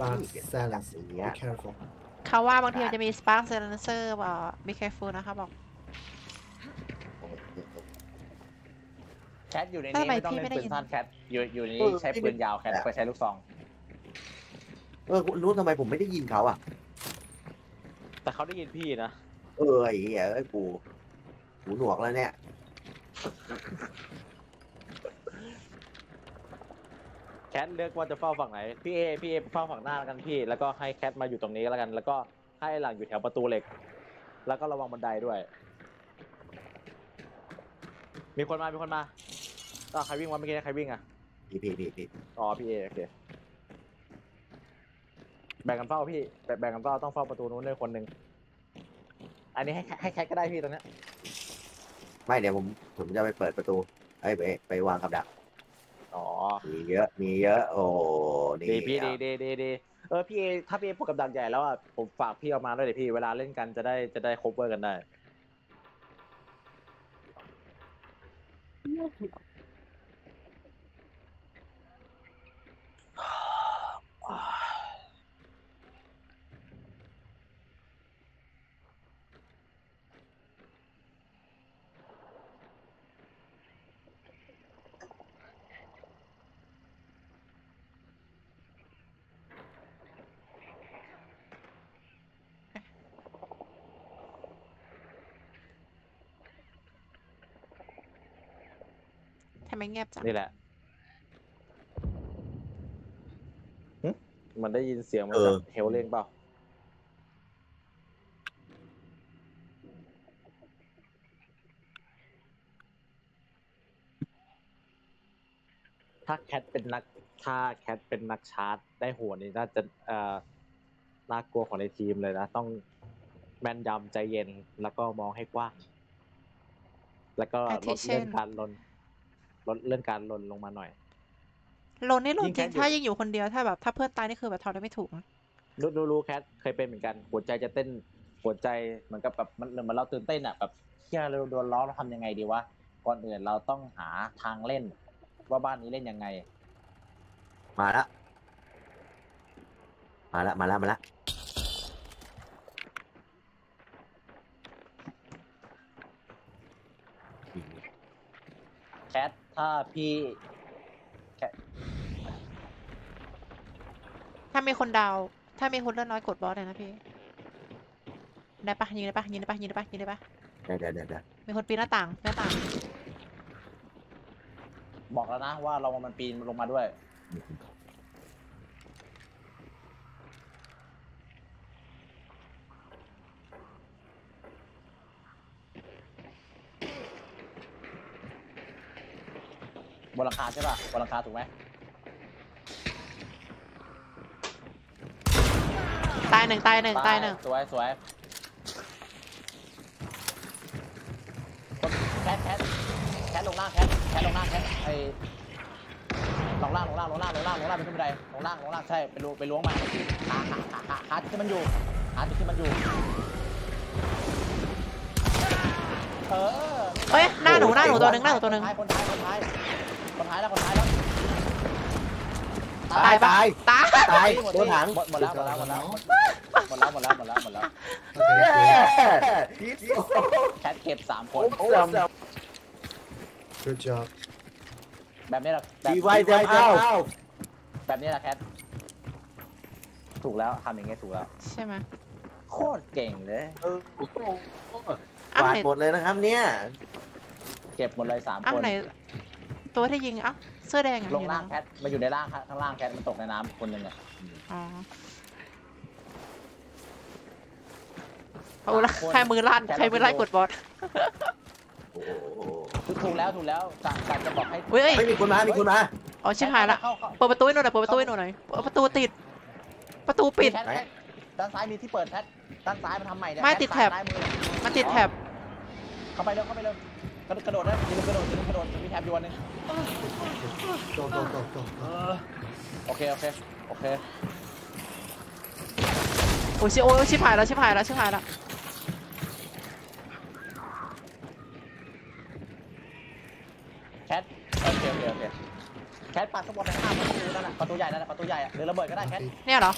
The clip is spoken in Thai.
spark นี่ silence อย่างเงี้ย be careful เขาว่าบางทีมันจะมี spark silencer บอก be careful นะคะบอก แคทอยู่ในทำนี้ไมไม่ต้องพี่เล่นไม่ได้ปืยินนสั้นแคทอยู่อยู่ในเอนี้อใช้พี่ปืนยาวแคทแบบไปใช้ลูกซอง เออคุณรู้ทำไมผมไม่ได้ยินเขาอะ แต่เขาได้ยินพี่นะ เออไอ้เหี้ยไอ้ยกูหูหนวกแล้วเนี่ย แคทเลือกว่าจะเฝ้าฝั่งไหน พี่เอ พี่เอเฝ้าฝั่งหน้าแล้วกันพี่ แล้วก็ให้แคทมาอยู่ตรงนี้แล้วกัน แล้วก็ให้หลังอยู่แถวประตูเหล็ก แล้วก็ระวังบันไดด้วย มีคนมา มีคนมาอ่าวใครวิ่งวะเมื่อกี้เนี่ยใครวิ่งอะ พี่พี่พี่พี่อ๋อ พี่เอ โอเค แบ่งกันเฝ้าพี่ แบ่งแบ่งกันเฝ้าต้องเฝ้าประตูนู้นด้วยคนหนึ่ง อันนี้ให้ให้แคทก็ได้พี่ตรงเนี้ย ไม่เดี๋ยวผมผมจะไปเปิดประตูไอ้ยไปไปวางกับดัก อ๋อ มีเยอะ มีเยอะ โอ้นี่ดีพี่ดีดีดีดีเออพี่เอถ้าพี่เอปกกับดักใหญ่แล้วอะผมฝากพี่เอามาด้วยเดี๋ยวพี่เวลาเล่นกันจะได้จะได้คบเวอร์กันได้ ทำไมเงียบจังนี่แหละหึมันได้ยินเสียงมาจากเฮลเล่งเปล่า ถ้าแคทเป็นนัก ถ้าแคทเป็นนักชาร์จ ได้หัวนี่น่าจะเอ่อน่ากลัวของในทีมเลยนะ ต้องแม่นยำใจเย็นแล้วก็มองให้กว้าง แล้วก็ลดเรื่องการลน ลดเรื่องการลนลงมาหน่อยลนนี่ลนยิ่งจริงแค่อยู่ถ้ายิ่งอยู่คนเดียวถ้าแบบถ้าเพื่อนตายนี่คือแบบทำอะไรไม่ถูกนะรู้รู้รู้แคทเคยเป็นเหมือนกันหัวใจจะเต้นหัวใจเหมือนกับแบบมันเหมือนเราตื่นเต้นอะแบบเฮียเราโดนล้อเราทำยังไงดีวะก่อนอื่นเราต้องหาทางเล่น ว่าบ้านนี้เล่นยังไง มาละมาละมาละมาละแคท ถ้าพี่ถ้ามีคนดาว ถ้ามีคนเลือดน้อยกดบอสเลยนะพี่ได้ปะยิงได้ปะยิงได้ปะยิงได้ปะยิงได้ปะเดี๋ยวเดี๋ยวเดี๋ยวเดี๋ยวมีคนปีนหน้าต่างหน้าต่าง บอกแล้วนะว่าเรามันปีนลงมาด้วยบน หลังคาใช่ป่ะบนหลังคาถูกไหมตายหนึ่งตายหนึ่งตายหนึ่งสวยสวยแคทแคทแคทลงล่างแคทแคทลงล่างแคทไอลงล่างลงล่างลงล่างลงล่างลงล่างเป็นขึ้นบันไดลงล่างลงล่างใช่ไปล้วงไปล้วงมาหาหาหาหาหาจุดที่มันอยู่หาจุดที่มันอยู่เออ เอ้ยหน้าหนูหน้าหนูตัวหนึ่งหน้าหนูตัวหนึ่งคนท้ายคนท้ายคนท้ายคนท้ายแล้วคนท้ายแล้วตายตายตายตายหมดโดนถังหมดหมดแล้วหมดแล้วหมดแล้วหมดแล้วหมดแล้วหมดแล้วหมดแล้ว okay เย้ good แคทเก็บสามคนโอ้โห good job แบบนี้แหละแบบทีไวเดมเอาแบบนี้แหละแคทถูกแล้วทำอย่างเงี้ยถูกแล้ว ใช่ไหมโคตรเก่งเลยเออโอ้โหอ้าวกวาดไหนหมดเลยนะครับเนี่ย เก็บหมดเลยสามอ้าวคนไหน ตัวที่ยิงอ้าวเสื้อแดงอะลงอยู่ล่างนะแคทมาอยู่ในล่างครับข้างล่างแคทมันตกในน้ำคนหนึ่งอะอ๋อเอาละใครมือลั่นใครมือลั่นกดบอสโอ้โหถูกแล้วถูกแล้วกะกะจะบอกให้เฮ้ยไม่มีคนมา มีคนมา อ๋อชิบหายละ เข้าเข้า เปิดประตูให้หน่อยหน่อยเปิดประตูให้หน่อยหน่อยเปิดประตูติด ประตูปิดแคทแคทด้านซ้ายมีที่เปิดแคทด้านซ้ายมันทำใหม่เนี่ยไม่คทติดแถบซ้ายมือมันติดแถบ เข้าไปเร็วเข้าไปเร็วกระโดดกระโดดนะอย่าลืมกระโดดอย่าลืมกระโดดมีแถบอยู่อันหนึง go go go go เออโอเคโอเคโอเคโอ้ยชิโอ้ยชิบหายแล้วชิบหายแล้วชิบหายแล้วแคทโอเคโอเคโอเคแคทปัดข้างบนไปข้างหน้าประตูนั่นน่ะประตูใหญ่นั่นน่ะประตูใหญ่อะหรือระเบิดก็ได้แคทเนี่ยเหรอ